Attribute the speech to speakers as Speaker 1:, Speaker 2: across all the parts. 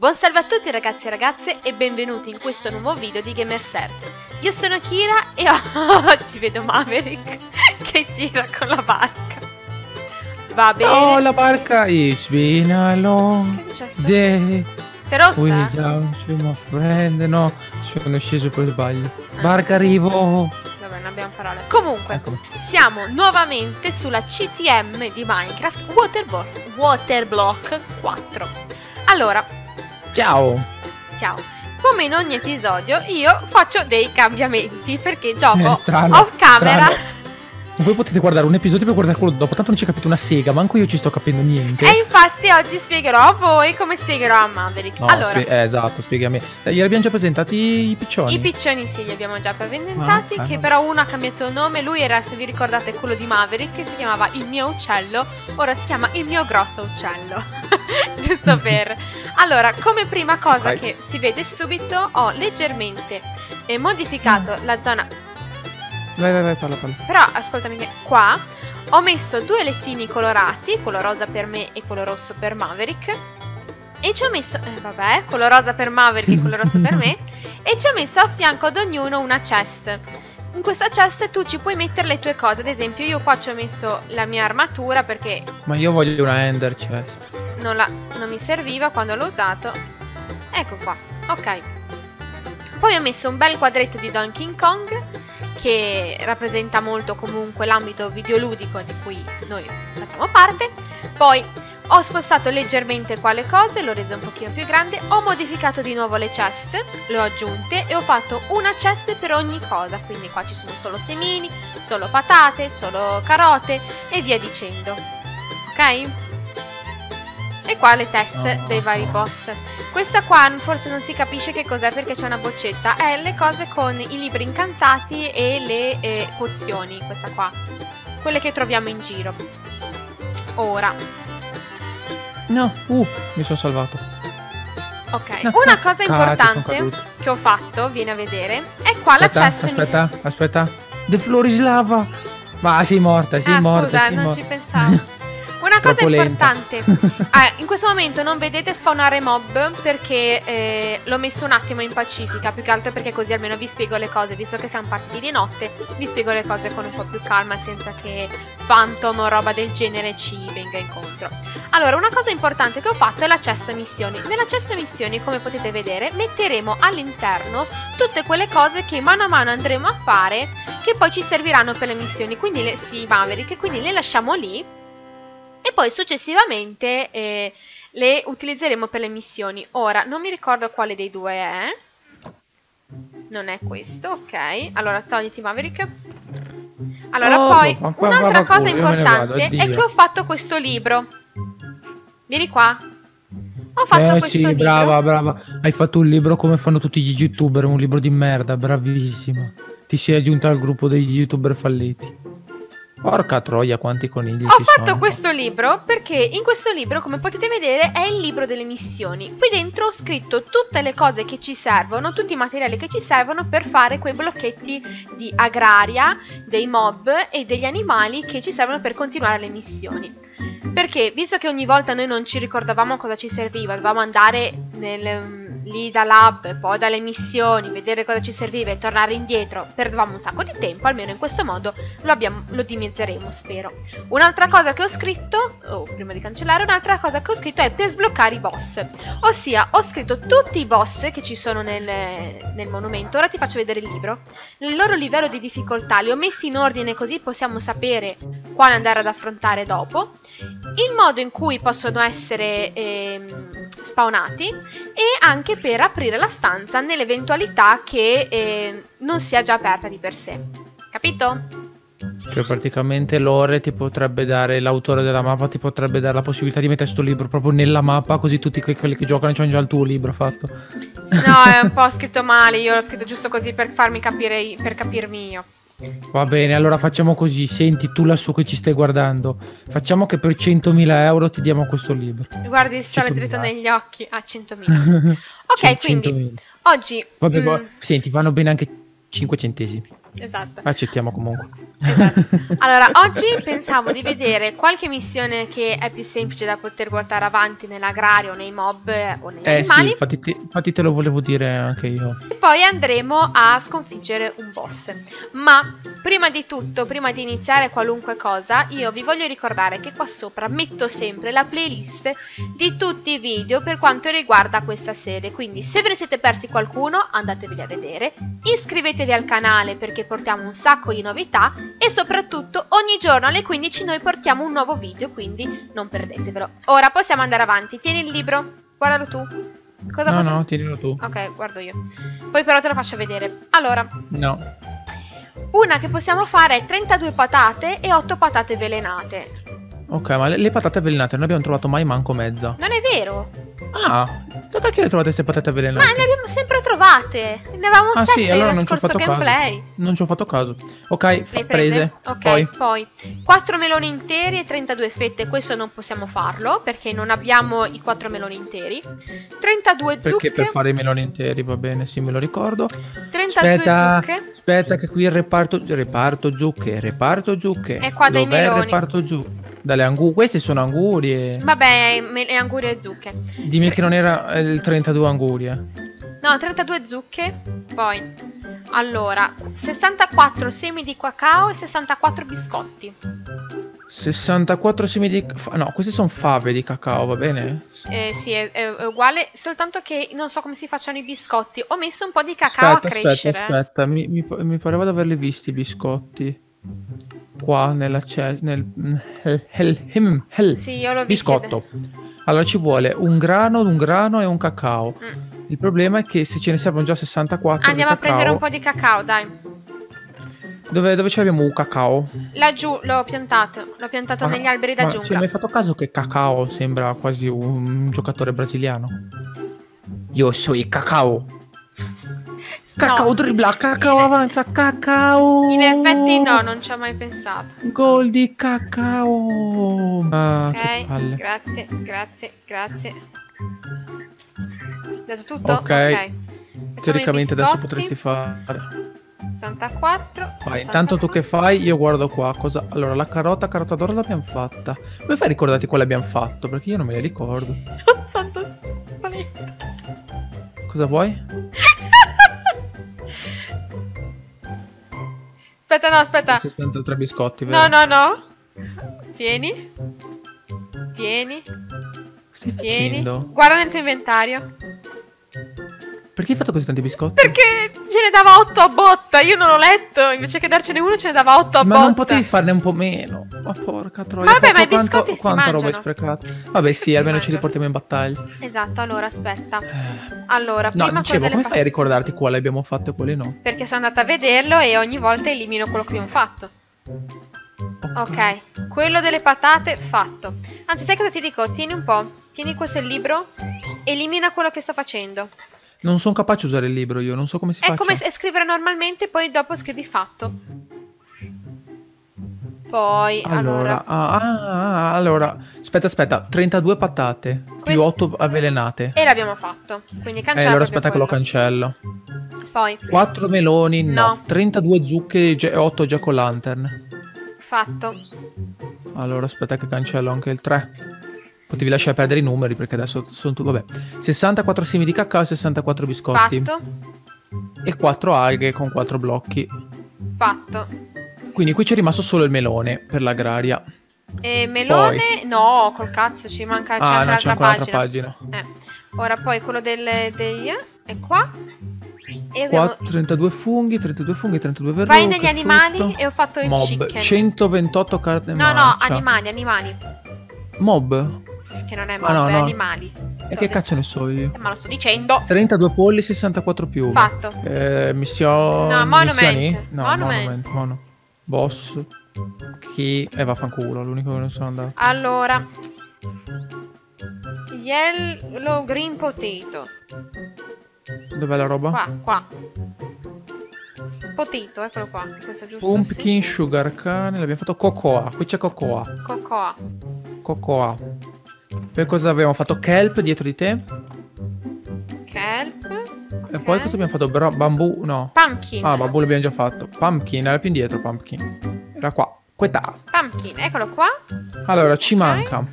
Speaker 1: Buon salve a tutti ragazzi e ragazze e benvenuti in questo nuovo video di Gamersert. Io sono Kira e oggi vedo Maverick che gira con la barca. Va bene.
Speaker 2: Oh, la barca, it's been a long
Speaker 1: Che è successo?
Speaker 2: day.
Speaker 1: Si è rotta?
Speaker 2: My friend. No, sono sceso per sbaglio. Barca arrivo.
Speaker 1: Vabbè, non abbiamo parole. Comunque,
Speaker 2: Eccomi.
Speaker 1: siamo nuovamente sulla CTM di Minecraft Waterblock, Waterblock 4. Allora,
Speaker 2: Ciao.
Speaker 1: ciao. Come in ogni episodio, io faccio dei cambiamenti perché gioco
Speaker 2: Eh, strano,
Speaker 1: off camera.
Speaker 2: strano. Voi potete guardare un episodio per guardare quello dopo, tanto non ci capite una sega, manco io ci sto capendo niente.
Speaker 1: E infatti oggi spiegherò a voi come spiegherò a Maverick.
Speaker 2: No,
Speaker 1: allora,
Speaker 2: spie- eh, esatto, spiegami. Dai, Ieri abbiamo già presentati i piccioni.
Speaker 1: i piccioni sì, li abbiamo già presentati,
Speaker 2: Ah,
Speaker 1: che però uno ha cambiato nome, lui era, se vi ricordate, quello di Maverick, che si chiamava Il mio uccello, ora si chiama Il mio grosso uccello. Giusto per... Allora, come prima cosa
Speaker 2: Ok.
Speaker 1: che si vede subito, ho leggermente eh, modificato
Speaker 2: Mm.
Speaker 1: la zona
Speaker 2: Vai, vai, vai, parla, parla.
Speaker 1: Però ascoltami qua ho messo due lettini colorati, quello rosa per me e quello rosso per Maverick. E ci ho messo, eh, vabbè, quello rosa per Maverick e quello rosso per me. E ci ho messo a fianco ad ognuno una chest. In questa chest tu ci puoi mettere le tue cose, ad esempio io qua ci ho messo la mia armatura perché
Speaker 2: Ma io voglio una Ender chest.
Speaker 1: non, la- non mi serviva quando l'ho usato. Ecco qua, ok. Poi ho messo un bel quadretto di Donkey Kong che rappresenta molto comunque l'ambito videoludico di cui noi facciamo parte. Poi ho spostato leggermente qua le cose, l'ho reso un pochino più grande, ho modificato di nuovo le chest, le ho aggiunte e ho fatto una chest per ogni cosa, quindi qua ci sono solo semini, solo patate, solo carote e via dicendo. Ok? E qua le test dei vari boss. Questa qua forse non si capisce che cos'è perché c'è una boccetta. È le cose con i libri incantati e le eh, pozioni, questa qua. Quelle che troviamo in giro. Ora,
Speaker 2: No, uh, mi sono salvato.
Speaker 1: ok.
Speaker 2: No,
Speaker 1: Una
Speaker 2: no,
Speaker 1: cosa importante che ho fatto, vieni a vedere, è qua la
Speaker 2: Aspetta,
Speaker 1: chest
Speaker 2: aspetta, aspetta. The floor is lava. Ma sei morta, sei
Speaker 1: ah,
Speaker 2: morta,
Speaker 1: scusa,
Speaker 2: sei
Speaker 1: non
Speaker 2: morta.
Speaker 1: ci pensavo. Una cosa importante. Ah, in questo momento non vedete spawnare mob perché eh, l'ho messo un attimo in pacifica, più che altro perché così almeno vi spiego le cose, visto che siamo partiti di notte, vi spiego le cose con un po' più calma senza che Phantom o roba del genere ci venga incontro. Allora, una cosa importante che ho fatto è la cesta missioni. Nella cesta missioni, come potete vedere, metteremo all'interno tutte quelle cose che mano a mano andremo a fare che poi ci serviranno per le missioni, quindi le, sì, Maverick, quindi le lasciamo lì poi successivamente eh, le utilizzeremo per le missioni. Ora, non mi ricordo quale dei due è. Non è questo, ok. Allora, togliti Maverick. Allora,
Speaker 2: Oh,
Speaker 1: poi, un'altra cosa
Speaker 2: ne vado,
Speaker 1: importante è che ho fatto questo libro. Vieni qua. Ho fatto
Speaker 2: eh
Speaker 1: questo
Speaker 2: sì,
Speaker 1: libro.
Speaker 2: brava, brava. Hai fatto un libro come fanno tutti gli youtuber, un libro di merda, bravissima. Ti sei aggiunta al gruppo degli youtuber falliti. Porca troia, quanti conigli
Speaker 1: Ho fatto
Speaker 2: sono.
Speaker 1: questo libro perché in questo libro, come potete vedere, è il libro delle missioni. Qui dentro ho scritto tutte le cose che ci servono, tutti i materiali che ci servono per fare quei blocchetti di agraria, dei mob e degli animali che ci servono per continuare le missioni. Perché, visto che ogni volta noi non ci ricordavamo cosa ci serviva, dovevamo andare nel, lì da lab, poi dalle missioni, vedere cosa ci serviva e tornare indietro, perdevamo un sacco di tempo, almeno in questo modo lo, abbiamo, lo dimezzeremo, spero. Un'altra cosa che ho scritto, oh, prima di cancellare, un'altra cosa che ho scritto è per sbloccare i boss. Ossia, ho scritto tutti i boss che ci sono nel, nel monumento, ora ti faccio vedere il libro. Il loro livello di difficoltà li ho messi in ordine così possiamo sapere quale andare ad affrontare dopo il modo in cui possono essere ehm, spawnati e anche per aprire la stanza nell'eventualità che eh, non sia già aperta di per sé. Capito?
Speaker 2: Cioè, praticamente Lore ti potrebbe dare, l'autore della mappa ti potrebbe dare la possibilità di mettere sto libro proprio nella mappa, così tutti que- quelli che giocano hanno già il tuo libro fatto.
Speaker 1: No, è un po' scritto male, io l'ho scritto giusto così per farmi capire, per capirmi io.
Speaker 2: Va bene, allora facciamo così. Senti, tu lassù che ci stai guardando, facciamo che per 100.000 euro ti diamo questo libro.
Speaker 1: Guardi il sole
Speaker 2: 100.000.
Speaker 1: dritto negli occhi. Ah, 100.000. Ok, quindi
Speaker 2: 100.000.
Speaker 1: oggi...
Speaker 2: Vabbè,
Speaker 1: mm,
Speaker 2: va- senti, vanno bene anche 5 centesimi.
Speaker 1: Esatto.
Speaker 2: Accettiamo comunque.
Speaker 1: Esatto. Allora, oggi pensavo di vedere qualche missione che è più semplice da poter portare avanti nell'agrario, nei mob o negli
Speaker 2: Eh sì,
Speaker 1: animali.
Speaker 2: infatti te, infatti te lo volevo dire anche io.
Speaker 1: E poi andremo a sconfiggere un boss. Ma prima di tutto, prima di iniziare qualunque cosa, io vi voglio ricordare che qua sopra metto sempre la playlist di tutti i video per quanto riguarda questa serie. Quindi se ve ne siete persi qualcuno, andateveli a vedere. Iscrivetevi al canale perché portiamo un sacco di novità e soprattutto ogni giorno alle 15 noi portiamo un nuovo video, quindi non perdetevelo. Ora possiamo andare avanti. Tieni il libro, guardalo tu. Cosa
Speaker 2: no,
Speaker 1: possiamo-
Speaker 2: no, tienilo tu.
Speaker 1: Ok, guardo io. Poi però te lo faccio vedere. Allora,
Speaker 2: No.
Speaker 1: una che possiamo fare è 32 patate e 8 patate avvelenate.
Speaker 2: Ok, ma le, le patate avvelenate non abbiamo trovato mai manco mezza.
Speaker 1: Non è vero?
Speaker 2: Ah, dove che le trovate queste patate
Speaker 1: Ma
Speaker 2: avvelenate?
Speaker 1: ne abbiamo sempre trovate. Ne avevamo
Speaker 2: Ah
Speaker 1: 7
Speaker 2: sì, allora non
Speaker 1: scorso
Speaker 2: fatto caso.
Speaker 1: gameplay.
Speaker 2: Non ci ho fatto caso. Ok,
Speaker 1: Le hai
Speaker 2: prese.
Speaker 1: Ok,
Speaker 2: Poi.
Speaker 1: poi 4 meloni interi e 32 fette. Questo non possiamo farlo perché non abbiamo i 4 meloni interi. 32
Speaker 2: Perché
Speaker 1: zucche.
Speaker 2: per fare i meloni interi, va bene, sì, me lo ricordo.
Speaker 1: 32
Speaker 2: Aspetta,
Speaker 1: zucche.
Speaker 2: Aspetta che qui il reparto, reparto zucche, reparto zucche.
Speaker 1: È qua
Speaker 2: il
Speaker 1: meloni.
Speaker 2: reparto zucche? Dalle angurie, queste sono angurie.
Speaker 1: Vabbè, le angurie e zucche.
Speaker 2: Dimmi che non era eh, il 32 angurie.
Speaker 1: No, 32 zucche. Poi, allora, 64 semi di cacao e 64 biscotti.
Speaker 2: 64 semi di... No, queste sono fave di cacao, va bene?
Speaker 1: Eh, sì, è, è- uguale, soltanto che non so come si facciano i biscotti. Ho messo un po' di cacao
Speaker 2: aspetta,
Speaker 1: a crescere.
Speaker 2: aspetta, aspetta, mi, mi, mi pareva di averli visti i biscotti. Qua nella nel hel, hel, him, hel.
Speaker 1: Sì, io l'ho
Speaker 2: biscotto. Allora ci vuole un grano, un grano e un cacao.
Speaker 1: Mm.
Speaker 2: Il problema è che se ce ne servono già 64 di
Speaker 1: Andiamo a
Speaker 2: cacao,
Speaker 1: prendere un po' di cacao, dai.
Speaker 2: Dove, dove ce l'abbiamo un cacao?
Speaker 1: Laggiù l'ho piantato, l'ho piantato
Speaker 2: Ma-
Speaker 1: negli alberi da
Speaker 2: ma ci hai
Speaker 1: giungla.
Speaker 2: mai fatto caso che cacao sembra quasi un giocatore brasiliano? Io sono il cacao. Cacao
Speaker 1: No.
Speaker 2: dribbla, cacao avanza, cacao.
Speaker 1: In effetti no, non ci ho mai pensato.
Speaker 2: Gol di cacao. Ah, che
Speaker 1: Ok,
Speaker 2: palle.
Speaker 1: grazie, grazie, grazie. Dato tutto?
Speaker 2: Ok.
Speaker 1: I
Speaker 2: Teoricamente adesso potresti fare.
Speaker 1: 64.
Speaker 2: Vai,
Speaker 1: 64.
Speaker 2: intanto tu che fai, io guardo qua. Cosa... Allora, la carota, carota d'oro l'abbiamo fatta. Come fai a ricordarti quale abbiamo fatto? Perché io non me le ricordo.
Speaker 1: Santo spavento.
Speaker 2: Cosa vuoi?
Speaker 1: Aspetta, no, aspetta.
Speaker 2: 63 biscotti, vero?
Speaker 1: No, no, no. Tieni. Tieni,
Speaker 2: Che stai
Speaker 1: tieni.
Speaker 2: facendo?
Speaker 1: Guarda nel tuo inventario.
Speaker 2: Perché hai fatto così tanti biscotti?
Speaker 1: Perché ce ne dava 8 a botta. Io non ho letto. Invece che darcene uno, ce ne dava 8 a
Speaker 2: Ma
Speaker 1: botta.
Speaker 2: non potevi farne un po' meno. Ma porca troia.
Speaker 1: Vabbè, ma i
Speaker 2: quanto,
Speaker 1: biscotti si
Speaker 2: quanta roba hai sprecato. Vabbè, sì, almeno ci
Speaker 1: mangiano.
Speaker 2: riportiamo in battaglia.
Speaker 1: Esatto, allora aspetta. Allora,
Speaker 2: No,
Speaker 1: prima
Speaker 2: dicevo,
Speaker 1: quello
Speaker 2: come fai a ricordarti quale abbiamo fatto e quale no?
Speaker 1: Perché sono andata a vederlo e ogni volta elimino quello che abbiamo fatto. Ok, quello delle patate fatto. Anzi, sai cosa ti dico? Tieni un po'. Tieni questo il libro. Elimina quello che sto facendo.
Speaker 2: Non sono capace di usare il libro io, non so come si
Speaker 1: È
Speaker 2: faccia.
Speaker 1: come scrivere normalmente, poi dopo scrivi fatto. Poi, allora,
Speaker 2: Allora, ah, ah, ah, allora, aspetta, aspetta, 32 patate più
Speaker 1: Questo-
Speaker 2: 8 avvelenate.
Speaker 1: e l'abbiamo fatto. Quindi
Speaker 2: Eh,
Speaker 1: cancella
Speaker 2: allora aspetta che lo
Speaker 1: quello.
Speaker 2: cancello.
Speaker 1: Poi,
Speaker 2: 4 meloni, no.
Speaker 1: No.
Speaker 2: 32 zucche e 8 Jack o' Lantern.
Speaker 1: fatto.
Speaker 2: Allora aspetta che cancello anche il 3. Potevi lasciare perdere i numeri perché adesso sono tu, vabbè. 64 semi di cacao e 64 biscotti.
Speaker 1: Fatto.
Speaker 2: E 4 alghe con 4 blocchi.
Speaker 1: Fatto.
Speaker 2: Quindi qui c'è rimasto solo il melone per l'agraria.
Speaker 1: E melone? No, col cazzo, ci manca
Speaker 2: ah, no, c'è ancora un'altra
Speaker 1: pagina. Eh. Ora poi quello del, dei... è qua. E
Speaker 2: Qua
Speaker 1: abbiamo...
Speaker 2: 32 funghi, 32 funghi, 32 verruche.
Speaker 1: Vai negli animali
Speaker 2: frutto.
Speaker 1: e ho fatto il
Speaker 2: Mob,
Speaker 1: chicken.
Speaker 2: 128 carne
Speaker 1: No, no,
Speaker 2: marcia.
Speaker 1: animali, animali.
Speaker 2: Mob?
Speaker 1: Che non è mob,
Speaker 2: Ah, no,
Speaker 1: è
Speaker 2: no.
Speaker 1: animali.
Speaker 2: E che cazzo ne so io?
Speaker 1: Eh, ma lo sto dicendo.
Speaker 2: 32 polli, 64 piume.
Speaker 1: Fatto.
Speaker 2: Eh, missioni...
Speaker 1: No, monument.
Speaker 2: No,
Speaker 1: Monument.
Speaker 2: monument. mono. Boss. Chi... E vaffanculo, l'unico che non sono andato.
Speaker 1: Allora. Yellow green potato.
Speaker 2: Dov'è la roba?
Speaker 1: Qua, qua. Potato, eccolo qua. Questo giusto?
Speaker 2: Pumpkin, sugar cane, l'abbiamo fatto cocoa. Qui c'è cocoa.
Speaker 1: Sì. Cocoa.
Speaker 2: Cocoa. Per cosa abbiamo fatto? Kelp dietro di te?
Speaker 1: Kelp.
Speaker 2: E poi cosa abbiamo fatto? Bra- bambù? No.
Speaker 1: Pumpkin.
Speaker 2: Ah, bambù l'abbiamo già fatto. Pumpkin, era più indietro Pumpkin. Era qua. Quetà.
Speaker 1: Pumpkin, eccolo qua.
Speaker 2: Allora, ci manca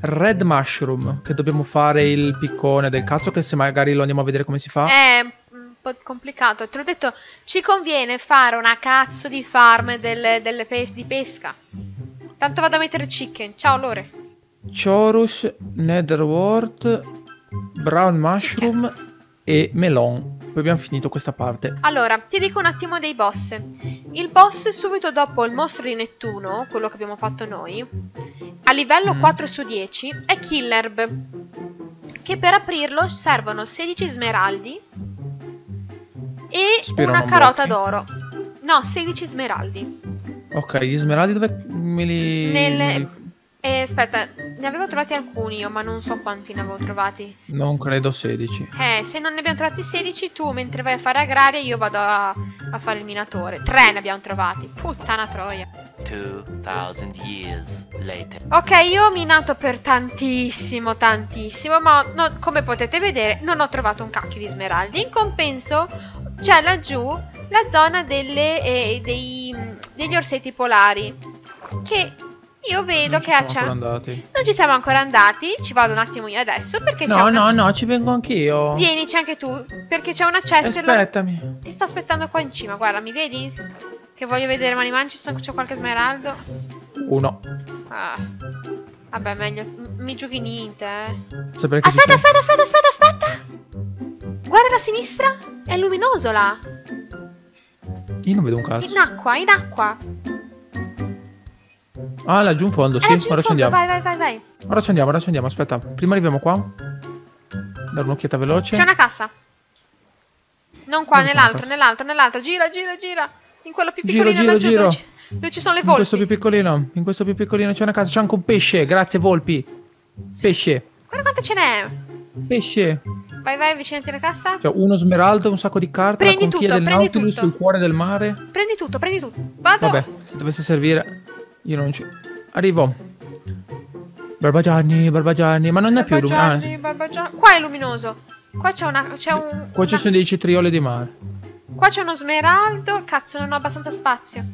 Speaker 2: Red Mushroom, che dobbiamo fare il piccone del cazzo, che se magari lo andiamo a vedere come si fa.
Speaker 1: È un po' complicato. Te l'ho detto, ci conviene fare una cazzo di farm delle, delle pes- di pesca. Tanto vado a mettere chicken. Ciao, Lore.
Speaker 2: Chorus, Netherwort, Brown Mushroom e Melon. Poi abbiamo finito questa parte.
Speaker 1: Allora, ti dico un attimo dei boss. Il boss subito dopo il mostro di Nettuno, quello che abbiamo fatto noi, a livello
Speaker 2: Mm.
Speaker 1: 4 su 10, è Killerb. Che per aprirlo servono 16 smeraldi e
Speaker 2: Spero
Speaker 1: una carota d'oro. No, 16 smeraldi.
Speaker 2: Ok, gli smeraldi dove me li...
Speaker 1: Nelle-
Speaker 2: me li-
Speaker 1: E aspetta, ne avevo trovati alcuni io, ma non so quanti ne avevo trovati.
Speaker 2: Non credo 16.
Speaker 1: Eh, se non ne abbiamo trovati 16, tu mentre vai a fare agraria, io vado a, a fare il minatore. Tre ne abbiamo trovati. Puttana troia.
Speaker 3: 2,000 years later.
Speaker 1: Ok, io ho minato per tantissimo, tantissimo, ma no- come potete vedere non ho trovato un cacchio di smeraldi. In compenso c'è laggiù la zona delle, eh, dei, degli orsetti polari, che io vedo
Speaker 2: Non
Speaker 1: che
Speaker 2: andati.
Speaker 1: Non ci siamo ancora andati, ci vado un attimo io adesso perché c'è
Speaker 2: No, no, no, ci vengo anch'io.
Speaker 1: Vienici anche tu, perché c'è una chest la-
Speaker 2: Aspettami.
Speaker 1: Ti sto aspettando qua in cima, guarda, mi vedi? Che voglio vedere mani manci, se c'è qualche smeraldo.
Speaker 2: Uno.
Speaker 1: Ah. Vabbè, meglio. m- Mi giochi niente, eh. Aspetta,
Speaker 2: sei.
Speaker 1: aspetta, aspetta, aspetta, aspetta! Guarda alla sinistra, è luminoso là.
Speaker 2: Io non vedo un cazzo.
Speaker 1: In acqua, in acqua.
Speaker 2: Ah, laggiù in fondo, sì.
Speaker 1: in
Speaker 2: Ora ci andiamo.
Speaker 1: Vai, vai, vai, vai.
Speaker 2: Ora ci andiamo, ora ci andiamo. Aspetta, prima arriviamo qua. Dare un'occhiata veloce.
Speaker 1: C'è una cassa. Non qua,
Speaker 2: c'è
Speaker 1: nell'altro, nell'altro, nell'altro. Gira, gira, gira. In quello più
Speaker 2: Giro,
Speaker 1: piccolino
Speaker 2: giro,
Speaker 1: laggiù,
Speaker 2: giro.
Speaker 1: Dove, ci, dove ci sono le
Speaker 2: In questo più
Speaker 1: volpi.
Speaker 2: piccolino, in questo più piccolino c'è una casa, c'è anche un pesce. Grazie, volpi. Pesce.
Speaker 1: Guarda quanta ce n'è.
Speaker 2: Pesce.
Speaker 1: Vai, vai, avvicinati alla cassa.
Speaker 2: Cioè, uno smeraldo, un sacco di carte,
Speaker 1: Prendi
Speaker 2: la conchiglia
Speaker 1: tutto,
Speaker 2: del
Speaker 1: prendi
Speaker 2: Nautilus,
Speaker 1: tutto.
Speaker 2: il cuore del mare.
Speaker 1: Prendi tutto, prendi tutto. Vado.
Speaker 2: Vabbè, se dovesse servire, io non ci... Arrivo. Barbagianni, Barbagianni, ma non è più luminoso.
Speaker 1: Barbagianni, Barbagianni. Qua è luminoso. Qua c'è una. C'è un.
Speaker 2: qua ci sono dei cetrioli di mare.
Speaker 1: Qua c'è uno smeraldo. Cazzo, non ho abbastanza spazio.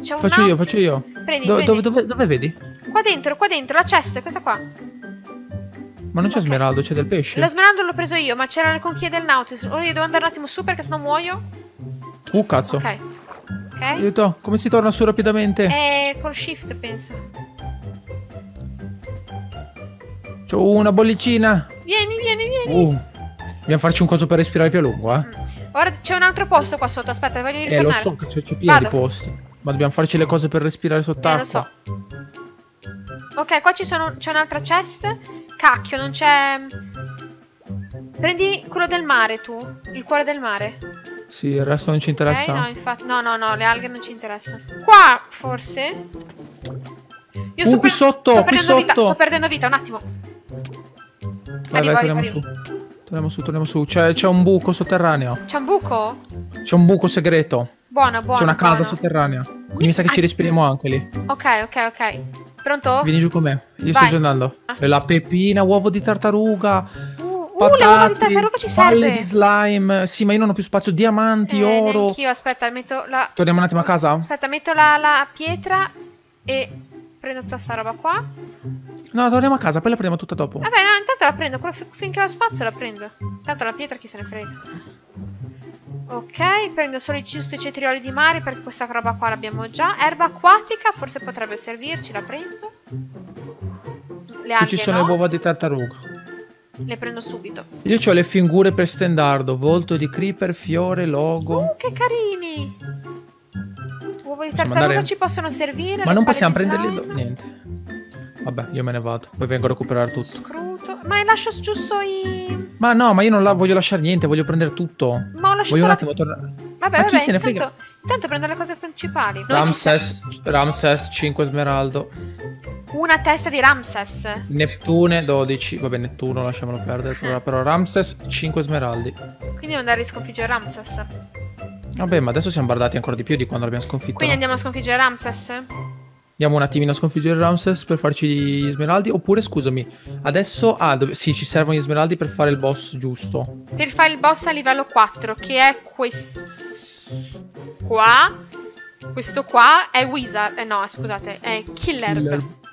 Speaker 1: C'è un
Speaker 2: Faccio io,
Speaker 1: altro-
Speaker 2: faccio io.
Speaker 1: Prendi,
Speaker 2: Do-
Speaker 1: prendi.
Speaker 2: dove, dove- dove vedi?
Speaker 1: Qua dentro, qua dentro, la cesta, questa qua.
Speaker 2: Ma non c'è
Speaker 1: Ok.
Speaker 2: smeraldo, c'è del pesce.
Speaker 1: Lo smeraldo l'ho preso io, ma c'era le conchiglie del Nautilus. Ora io devo andare un attimo su perché sennò muoio.
Speaker 2: Uh, cazzo.
Speaker 1: Ok. Ok.
Speaker 2: Aiuto, come si torna su rapidamente?
Speaker 1: E col shift, penso.
Speaker 2: C'ho una bollicina.
Speaker 1: Vieni, vieni, vieni.
Speaker 2: Uh. Dobbiamo farci un coso per respirare più a lungo, eh.
Speaker 1: Mm. Ora c'è un altro posto qua sotto. Aspetta, voglio
Speaker 2: Eh,
Speaker 1: ritornare.
Speaker 2: lo so che c'è, pieno di posti. Ma dobbiamo farci le cose per respirare
Speaker 1: Eh,
Speaker 2: sott'acqua.
Speaker 1: lo so. Ok, qua ci sono, c'è un'altra chest. Cacchio, non c'è... Prendi quello del mare, tu. Il cuore del mare.
Speaker 2: Sì, il resto non ci interessa.
Speaker 1: no, infatti... No, no, no, le alghe non ci interessano. Qua, forse... Io
Speaker 2: Uh, qui sotto,
Speaker 1: sto
Speaker 2: qui
Speaker 1: perdendo vita,
Speaker 2: sotto.
Speaker 1: sto perdendo vita, un attimo.
Speaker 2: Vai,
Speaker 1: Arrivo,
Speaker 2: vai, torniamo
Speaker 1: arrivo.
Speaker 2: su. Torniamo su, torniamo su. C'è, un buco sotterraneo.
Speaker 1: C'è un buco?
Speaker 2: C'è un buco segreto.
Speaker 1: Buono, buono.
Speaker 2: c'è una casa
Speaker 1: buono.
Speaker 2: sotterranea. Quindi mi sa che ci
Speaker 1: Ah.
Speaker 2: respiriamo anche lì.
Speaker 1: Ok, ok, ok. Pronto?
Speaker 2: Vieni giù con me. Io
Speaker 1: Vai.
Speaker 2: sto già andando.
Speaker 1: Ah.
Speaker 2: E la pepina, uovo di tartaruga.
Speaker 1: Uh, uh,
Speaker 2: patate,
Speaker 1: uova di tartaruga ci
Speaker 2: palle
Speaker 1: serve.
Speaker 2: di slime. Sì, ma io non ho più spazio. Diamanti,
Speaker 1: Eh,
Speaker 2: oro.
Speaker 1: Anch'io, aspetta, metto la...
Speaker 2: Torniamo un attimo a casa?
Speaker 1: Aspetta, metto la, la pietra e prendo tutta sta roba qua.
Speaker 2: No, torniamo a casa, poi la prendiamo tutta dopo.
Speaker 1: Vabbè, no, intanto la prendo, finché ho spazio la prendo. Tanto la pietra chi se ne frega. Ok, prendo solo i giusti cetrioli di mare perché questa roba qua l'abbiamo già. Erba acquatica, forse potrebbe servirci, la prendo. Le
Speaker 2: Qui
Speaker 1: alghe
Speaker 2: ci sono
Speaker 1: no,
Speaker 2: le uova di tartaruga.
Speaker 1: Le prendo subito.
Speaker 2: Io ho le figure per stendardo. Volto di creeper, fiore, logo.
Speaker 1: Uh, che carini! Uovo di tartaruga
Speaker 2: andare?
Speaker 1: ci possono servire.
Speaker 2: Ma non possiamo prenderli. do- Niente. Vabbè, io me ne vado. Poi vengo a recuperare tutto.
Speaker 1: Scruto. Ma lascio giusto i...
Speaker 2: Ma no, ma io non la voglio lasciare niente, voglio prendere tutto.
Speaker 1: Ma ho lasciato
Speaker 2: Voglio un
Speaker 1: la-
Speaker 2: attimo tornare.
Speaker 1: Vabbè,
Speaker 2: Ma chi
Speaker 1: vabbè,
Speaker 2: se ne
Speaker 1: intanto,
Speaker 2: frega?
Speaker 1: intanto prendo le cose principali. Noi
Speaker 2: Ramses, Ramses 5 smeraldo.
Speaker 1: Una testa di Ramses.
Speaker 2: Neptune 12. Vabbè, Nettuno lasciamolo perdere. Però, però Ramses 5 smeraldi.
Speaker 1: Quindi devo andare a sconfiggere Ramses.
Speaker 2: Vabbè, ma adesso siamo bardati ancora di più di quando l'abbiamo sconfitto.
Speaker 1: Quindi andiamo a sconfiggere Ramses?
Speaker 2: Andiamo un attimino a sconfiggere Ramses per farci gli smeraldi. Oppure, scusami, adesso... Ah, dove- sì, ci servono gli smeraldi per fare il boss giusto.
Speaker 1: Per fare il boss a livello 4, che è questo qua. Questo qua è Wizard. Eh no, scusate, è Killer.
Speaker 2: Il- E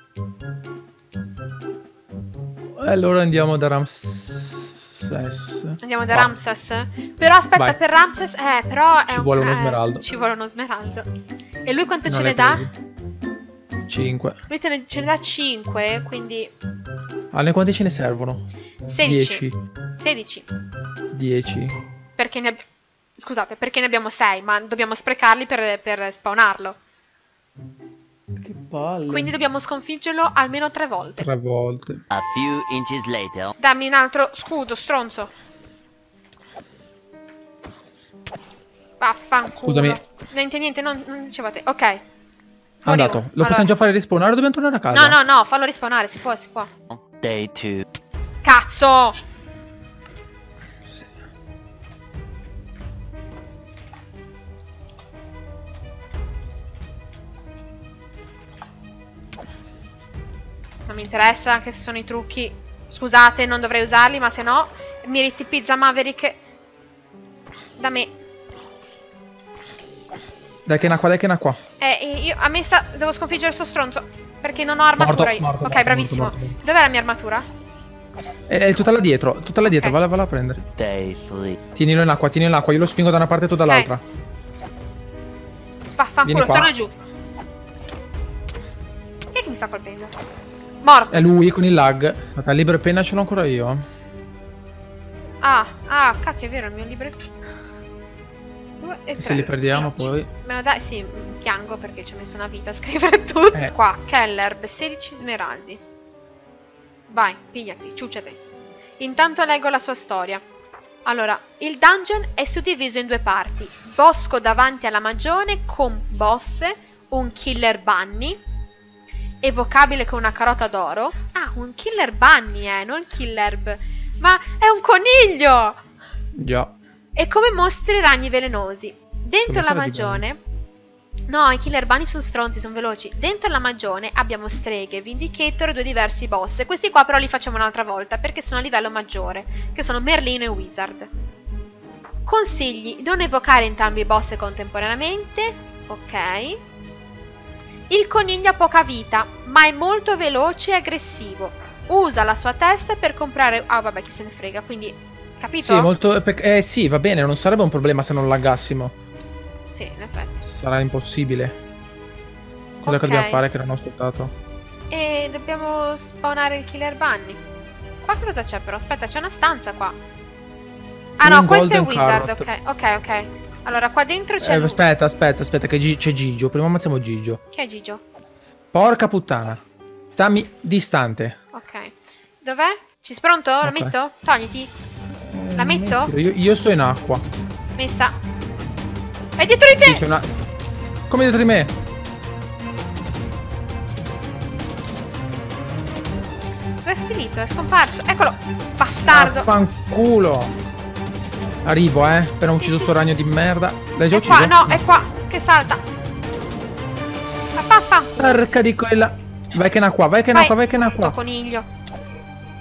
Speaker 2: allora andiamo da Ramses.
Speaker 1: Andiamo da
Speaker 2: Qua.
Speaker 1: Ramses. Però aspetta,
Speaker 2: Vai.
Speaker 1: per Ramses. Eh, però.
Speaker 2: Ci
Speaker 1: un-
Speaker 2: vuole uno
Speaker 1: eh,
Speaker 2: smeraldo.
Speaker 1: Ci vuole uno smeraldo. E lui quanto
Speaker 2: Non
Speaker 1: ce ne dà?
Speaker 2: preso. 5.
Speaker 1: Lui ne, ce ne dà 5, quindi
Speaker 2: Ah, ne quanti ce ne servono?
Speaker 1: 16.
Speaker 2: 10.
Speaker 1: 16.
Speaker 2: 10.
Speaker 1: Perché ne abbiamo. Scusate, perché ne abbiamo 6, ma dobbiamo sprecarli per, per spawnarlo.
Speaker 2: Che palle.
Speaker 1: Quindi dobbiamo sconfiggerlo almeno tre volte.
Speaker 2: Tre volte.
Speaker 3: A few inches later.
Speaker 1: Dammi un altro scudo, stronzo. Vaffanculo.
Speaker 2: Scusami.
Speaker 1: Niente, niente, non, non dicevate. Ok.
Speaker 2: È
Speaker 1: Morivo.
Speaker 2: andato. Lo
Speaker 1: Allora-
Speaker 2: possiamo già fare respawnare o dobbiamo tornare a casa?
Speaker 1: No, no, no, fallo rispawnare, si può, si può.
Speaker 3: Day two.
Speaker 1: Cazzo! Non mi interessa anche se sono i trucchi. Scusate, non dovrei usarli, ma se no mi ritipizza Maverick da me.
Speaker 2: Dai che è qua, dai che è qua.
Speaker 1: Eh, io, a me sta... Devo sconfiggere sto stronzo. Perché non ho armatura
Speaker 2: Morto,
Speaker 1: io.
Speaker 2: morto,
Speaker 1: ok,
Speaker 2: morto,
Speaker 1: bravissimo. Dov'è la mia armatura?
Speaker 2: È, è tutta là dietro, tutta là dietro,
Speaker 1: Ok.
Speaker 2: valla, valla a prendere. Tienilo in acqua, tienilo in acqua, io lo spingo da una parte e tu dall'altra.
Speaker 1: Vaffanculo,
Speaker 2: Vieni qua.
Speaker 1: torna giù. Chi è che mi sta colpendo? Morto.
Speaker 2: È lui con il lag. Aspetta, il libro e penna ce l'ho ancora io.
Speaker 1: Ah, ah, cacchio, è vero, il mio libretto. Due e
Speaker 2: Se li perdiamo
Speaker 1: Io-
Speaker 2: poi.
Speaker 1: Me lo dai? Sì, piango perché ci ho messo una vita a scrivere tutto.
Speaker 2: Eh.
Speaker 1: Qua, Keller, 16 smeraldi. Vai, pigliati, ciucciati. Intanto leggo la sua storia. Allora, il dungeon è suddiviso in due parti. Bosco davanti alla magione con boss, un killer bunny, evocabile con una carota d'oro. Ah, un killer bunny, eh, non killer... b- Ma è un coniglio!
Speaker 2: Già.
Speaker 1: E come mostri ragni velenosi. Dentro
Speaker 2: Come
Speaker 1: la
Speaker 2: di
Speaker 1: magione... No, i killer bunny sono stronzi, sono veloci. Dentro la magione abbiamo streghe, vindicator e due diversi boss. Questi qua però li facciamo un'altra volta perché sono a livello maggiore, che sono Merlino e Wizard. Consigli, non evocare entrambi i boss contemporaneamente. Ok. Il coniglio ha poca vita, ma è molto veloce e aggressivo. Usa la sua testa per comprare... Ah vabbè, chi se ne frega, quindi... Capito?
Speaker 2: Sì, molto. pe- Eh sì, va bene, non sarebbe un problema se non laggassimo.
Speaker 1: Sì, in effetti.
Speaker 2: Sarà impossibile. Cosa
Speaker 1: Ok.
Speaker 2: che dobbiamo fare che non ho ascoltato?
Speaker 1: E dobbiamo spawnare il killer bunny. Qua che cosa c'è però? Aspetta, c'è una stanza qua. Ah no, questo è wizard,
Speaker 2: carrot.
Speaker 1: ok. Ok, ok. Allora, qua dentro c'è
Speaker 2: Eh, aspetta, aspetta, aspetta, che c'è Gigio. Prima ammazziamo Gigio.
Speaker 1: Chi è Gigio?
Speaker 2: Porca puttana. Stammi distante.
Speaker 1: Ok. Dov'è? Ci pronto? La metto? Togliti. La metto?
Speaker 2: Io, io sto in acqua.
Speaker 1: Messa. È dietro di
Speaker 2: Sì,
Speaker 1: te!
Speaker 2: c'è una. Come dietro di me?
Speaker 1: Dove è finito? È scomparso. Eccolo. Bastardo.
Speaker 2: Fanculo. Arrivo, eh. Appena ucciso sto ragno di merda. L'hai già
Speaker 1: È
Speaker 2: ucciso?
Speaker 1: qua, no, è qua. Che salta. Papà.
Speaker 2: Porca di quella. Vai che è qua, vai che è qua, vai che è qua.
Speaker 1: coniglio.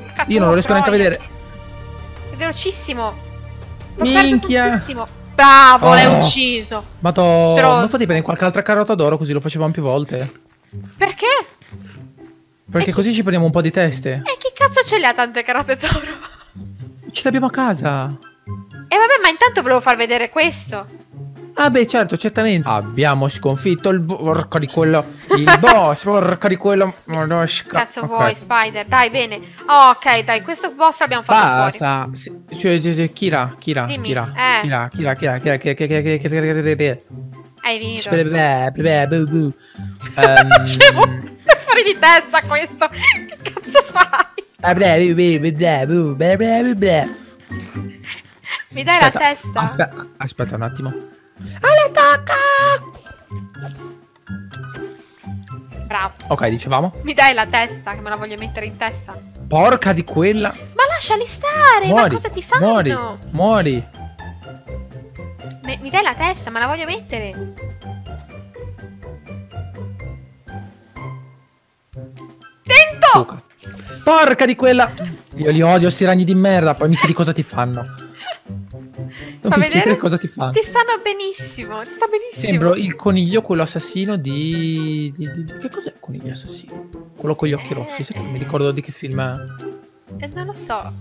Speaker 1: Porca
Speaker 2: Io non lo riesco neanche a vedere.
Speaker 1: È velocissimo. Lo
Speaker 2: Minchia.
Speaker 1: Bravo,
Speaker 2: Oh.
Speaker 1: l'hai ucciso.
Speaker 2: Madonna.
Speaker 1: Stronzo.
Speaker 2: Non potevi prendere qualche altra carota d'oro così lo facevamo più volte?
Speaker 1: Perché?
Speaker 2: Perché
Speaker 1: E chi-
Speaker 2: così ci prendiamo un po' di teste.
Speaker 1: E chi cazzo ce le ha tante carote d'oro?
Speaker 2: Ce l'abbiamo a casa.
Speaker 1: E vabbè, ma intanto volevo far vedere questo.
Speaker 2: Ah beh, certo, certamente. Abbiamo sconfitto il porca di quello. Il boss, porca di quello. Madosca.
Speaker 1: Cazzo
Speaker 2: Ok.
Speaker 1: vuoi, Spider? Dai, bene. Oh, ok, dai, questo boss l'abbiamo fatto fuori.
Speaker 2: Basta. Cioè, cioè, cioè, Kira, Kira,
Speaker 1: Dimmi,
Speaker 2: Kira,
Speaker 1: eh.
Speaker 2: Kira, Kira, Kira, Kira, Kira, Kira, Kira, Kira, Kira, Kira, Kira.
Speaker 1: Hai
Speaker 2: Ehm,
Speaker 1: è fuori di testa questo. Che cazzo fai? Mi dai
Speaker 2: Aspetta,
Speaker 1: la testa?
Speaker 2: Aspetta, aspetta un attimo. Ale tocca!
Speaker 1: Bravo.
Speaker 2: Ok, dicevamo.
Speaker 1: Mi dai la testa, che me la voglio mettere in testa.
Speaker 2: Porca di quella.
Speaker 1: Ma lasciali stare, ma
Speaker 2: Muori,
Speaker 1: cosa ti fanno?
Speaker 2: muori, muori.
Speaker 1: Me- mi dai la testa, me la voglio mettere.
Speaker 2: Suca. Porca di quella. Io li odio, sti ragni di merda. Poi mi chiedi cosa ti fanno. Non
Speaker 1: Fa
Speaker 2: mi
Speaker 1: vedere?
Speaker 2: cosa ti fanno.
Speaker 1: Ti stanno benissimo, ti sta benissimo.
Speaker 2: Sembro il coniglio, quello assassino di... di- di- Che cos'è il coniglio assassino? Quello con gli occhi
Speaker 1: Eh,
Speaker 2: rossi, sai che non mi
Speaker 1: eh.
Speaker 2: ricordo di che film è.
Speaker 1: Eh, non lo so.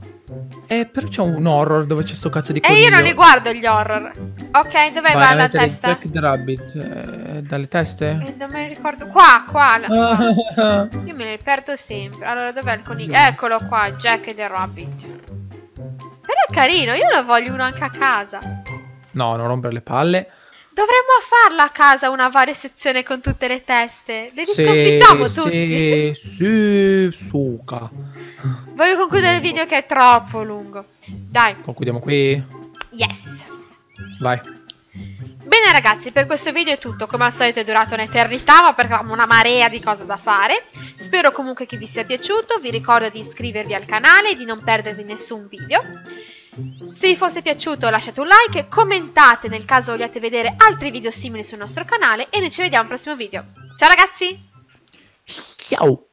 Speaker 2: Eh, però c'è un horror dove c'è sto cazzo di
Speaker 1: E
Speaker 2: coniglio.
Speaker 1: io non li guardo gli horror. Ok, dov'è va la testa?
Speaker 2: Jack the Rabbit. eh, dalle teste?
Speaker 1: Eh, non me ne ricordo. Qua, qua. la- Io me ne perdo sempre. Allora, dov'è il coniglio? Eccolo qua, Jack e the Rabbit. Però è carino, io ne voglio uno anche a casa.
Speaker 2: no, non rompere le palle.
Speaker 1: Dovremmo farla a casa una varia sezione con tutte le teste. Le
Speaker 2: Sì,
Speaker 1: risconfiggiamo tutti.
Speaker 2: sì, sì, suca.
Speaker 1: Voglio concludere il video che è troppo lungo. Dai,
Speaker 2: Concludiamo qui.
Speaker 1: yes.
Speaker 2: Vai.
Speaker 1: Bene ragazzi, per questo video è tutto, come al solito è durato un'eternità, ma perché avevamo una marea di cose da fare. Spero comunque che vi sia piaciuto, vi ricordo di iscrivervi al canale e di non perdervi nessun video. Se vi fosse piaciuto lasciate un like, commentate nel caso vogliate vedere altri video simili sul nostro canale e noi ci vediamo al prossimo video. Ciao ragazzi!
Speaker 2: Ciao.